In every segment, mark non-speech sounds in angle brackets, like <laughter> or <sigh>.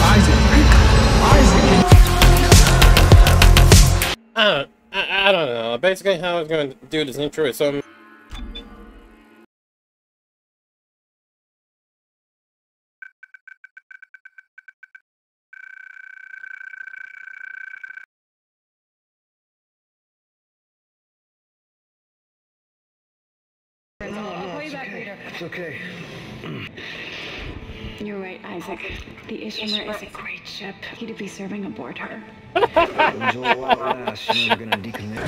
Isaac. Isaac. I don't, I, I don't know. Basically, how I was going to do this intro is some. I'll you back later. It's okay. <clears throat> You're right, Isaac. The Ishimura is a great ship. He'd be serving aboard her. Angela won't last. You know we're gonna deconnect.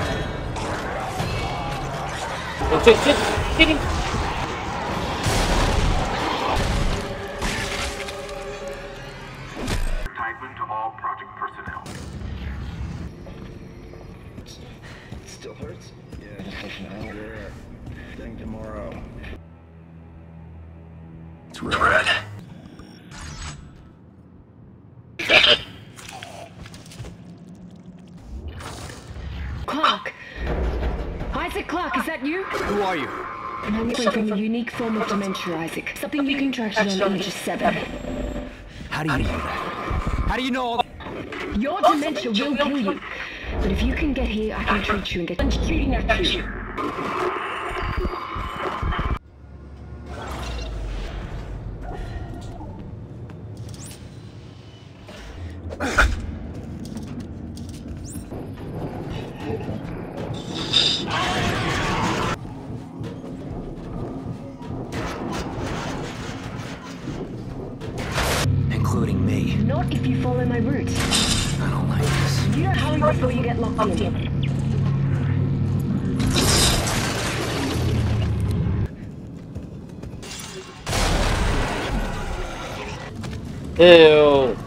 It's just, just kidding. Advertisement to all project personnel. Still hurts? Yeah, just like an hour. Uh, It's red. Clarke! Isaac Clarke, is that you? Who are you? I'm looking from a unique form of dementia, Isaac. Something you contracted on Aegis 7. How do you know that? How do you know all that? Your dementia will kill you. But if you can get here, I can treat you and get done shooting at you. Including me. Not if you follow my route. I don't like this. You don't hurry before you get locked in. Ew.